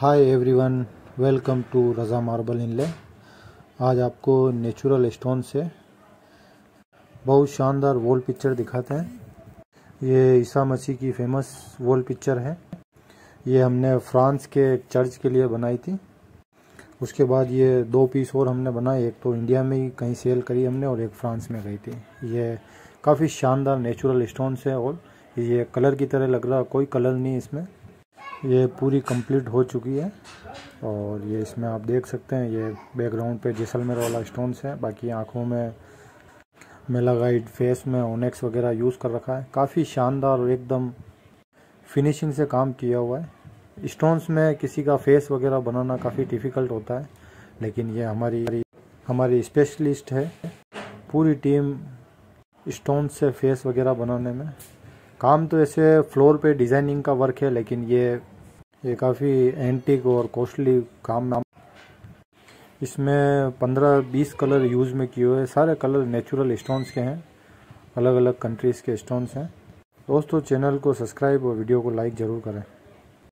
Hi everyone welcome to Raza marble inlay आज आपको natural stone से बहुत शानदार वॉल पिक्चर दिखाते हैं। ये ईसा मसीह की फ़ेमस वॉल पिक्चर है। ये हमने फ्रांस के एक चर्च के लिए बनाई थी। उसके बाद ये दो पीस और हमने बनाए। एक तो इंडिया में ही कहीं सेल करी हमने और एक फ्रांस में गई थी। ये काफ़ी शानदार नेचुरल स्टोन से और ये कलर की तरह लग रहा, कोई कलर नहीं इसमें। ये पूरी कंप्लीट हो चुकी है और ये इसमें आप देख सकते हैं, ये बैकग्राउंड पे जैसलमेर वाला स्टोन्स है। बाकी आँखों में मेलागाइड फेस में ओनेक्स वगैरह यूज़ कर रखा है। काफ़ी शानदार और एकदम फिनिशिंग से काम किया हुआ है। स्टोन्स में किसी का फेस वगैरह बनाना काफ़ी डिफ़िकल्ट होता है, लेकिन ये हमारी हमारी स्पेशलिस्ट है। पूरी टीम स्टोन से फेस वगैरह बनाने में। काम तो ऐसे फ्लोर पे डिज़ाइनिंग का वर्क है, लेकिन ये ये काफ़ी एंटिक और कॉस्टली काम नाम। इसमें पंद्रह बीस कलर यूज़ में किए हुए, सारे कलर नेचुरल स्टोन्स के हैं अलग अलग कंट्रीज़ के स्टोन्स हैं। दोस्तों चैनल को सब्सक्राइब और वीडियो को लाइक ज़रूर करें।